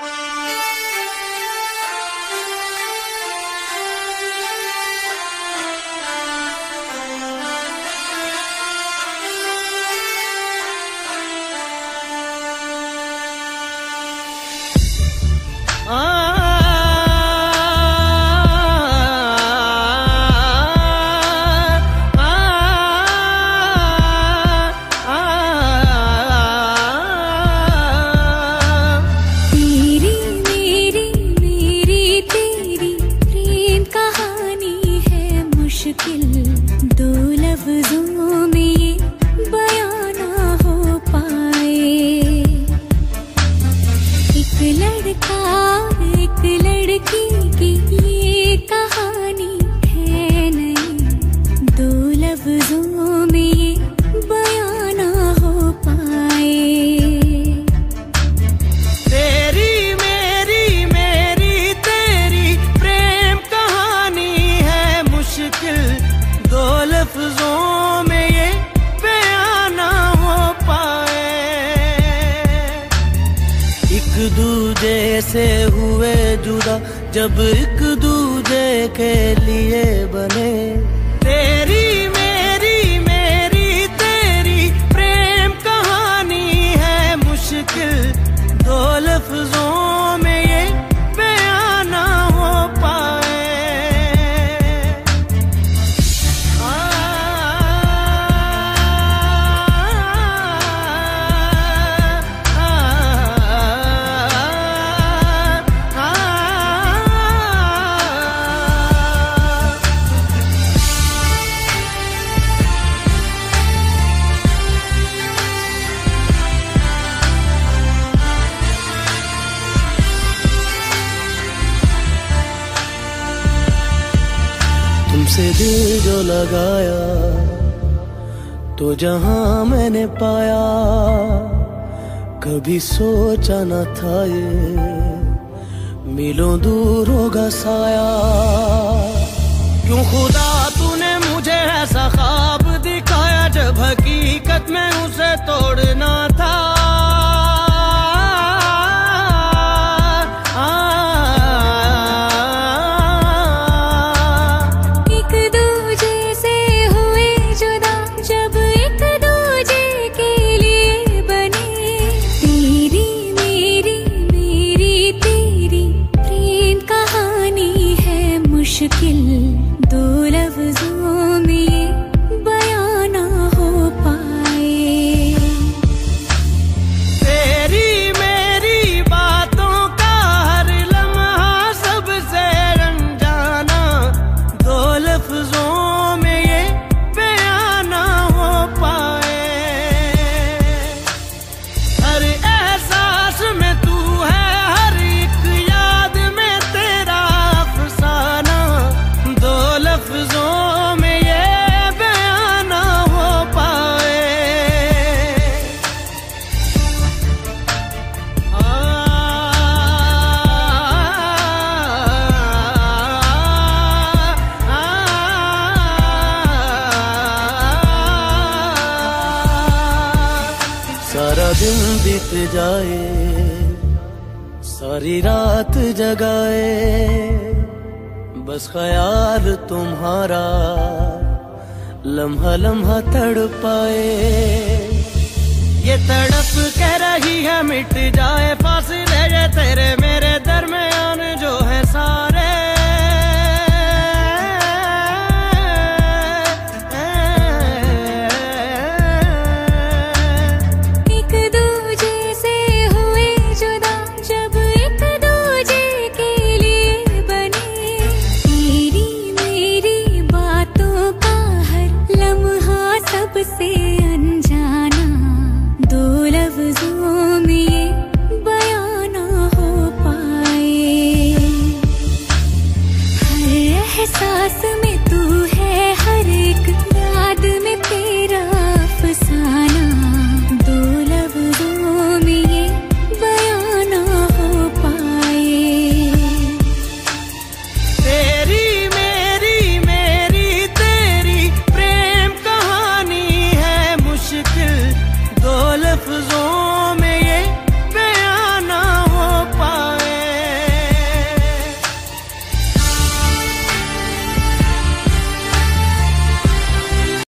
Bye. लफ्जों में ये ना हो पाए। तेरी मेरी मेरी, तेरी प्रेम कहानी है मुश्किल। दो लफ्जों में ये बयां ना हो पाए। एक दूजे से हुए जुदा, जब एक दूजे के लिए बने। तेरी तुमसे दिल जो लगाया तो जहाँ मैंने पाया, कभी सोचा न था ये, मिलो दूर होगा साया। क्यों खुदा, तूने मुझे ऐसा ख्वाब दिखाया, जब हकीकत में उसे तोड़ना था? सारा दिन बीत जाए, सारी रात जगाए। बस ख्याल तुम्हारा लम्हा लम्हा तड़ पाए ये तड़प कह रही है मिट जाए फासले